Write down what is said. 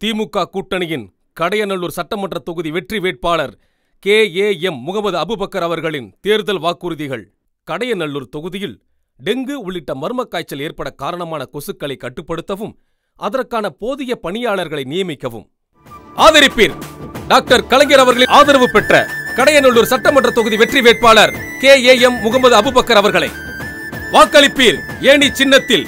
திமுக கூட்டணியின் கடையநல்லூர் சட்டமன்ற தொகுதி வெற்றி வேட்பாளர் கே. ஏ. எம். முகமது அபுபக்கர் அவர்களின் தேர்தல் வாக்குறுதிகள். கடையநல்லூர் தொகுதியில் டெங்கு உள்ளிட்ட மர்ம காய்ச்சல் ஏற்பட காரணமான கொசுக்களை கட்டுப்படுத்தவும் அதற்கான போதிய பணியாளர்களை நியமிக்கவும். ஆதரிப்பீர்! டாக்டர் கலைஞர் அவர்களின் ஆதரவு பெற்ற கடையநல்லூர் சட்டமன்ற தொகுதி வெற்றி வேட்பாளர் கே. ஏ. எம். முகமது அபுபக்கர் அவர்களை வாக்களிப்பீர்! ஏணி சின்னத்தில்